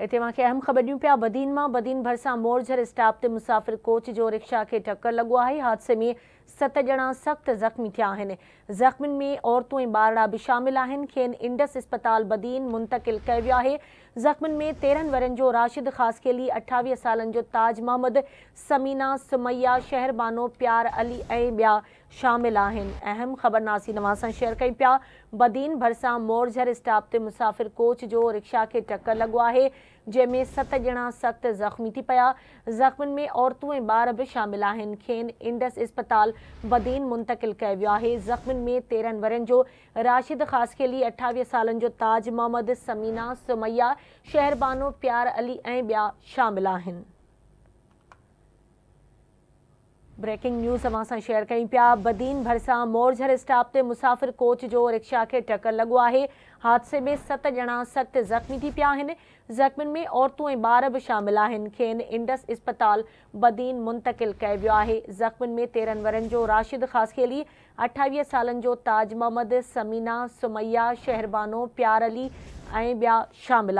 हिते अहम ख़बर दूँ पाया। बदीन में बदीन भरिसां मोरझर स्टाफ ते मुसाफ़िर कोच जो रिक्शा के टक्कर लगो है हादसे में सत ॼणा सख़्तु ज़ख़्मी थिया आहिनि। में औरतूं ऐं बि शामिल आहिनि। इंडस इस्पताल बदीन मुंतक़िल कयो वियो में तेरहनि वरनि जो राशिद ख़ासकेली अठावीह सालनि जो ताज मोहम्मद, समीना, सुमैया शहरबानो प्यार अली ऐं ॿिया शामिल अहम ख़बरनासी नवां सां शेयर कई पिया। बदीन भरिसां मोरझर स्टॉप ते मुसाफ़िर कोच जो रिक्शा खे टकर लॻो आहे। जंहिंमें सत ॼणा सख़्त ज़ख़्मी थी पिया। ज़ख़्मियुनि में औरतूं ए बार भी शामिल आहिनि। खेनि इंडस अस्पताल बदीन मुंतक़िल कयो वियो में तेरह वरनि जो राशिद ख़ासकेली अठावीह सालनि साल ताज मोहम्मद समीना सुमैया, शहरबानो प्यार अली ए ॿिया शामिल ब्रेकिंग न्यूज़ अवां सां शेयर कयूं पिया। बदीन भरिसां मोरझर स्टॉप ते मुसाफ़िर कोच जो रिक्शा खे टकर लॻो आहे। हादसे में सत ॼणा सख़्तु ज़ख़्मी थी पिया आहिनि। में औरतूं ऐं ॿार बि शामिल आहिनि। खेनि इंडस इस्पताल बदीन मुंतक़िल कयो वियो आहे। में तेरहनि वरनि जो राशिद ख़ासकेली अठावीह सालनि जो ताज मोहम्मद समीना, सुमैया, शहरबानो, प्यार अली ऐं शामिल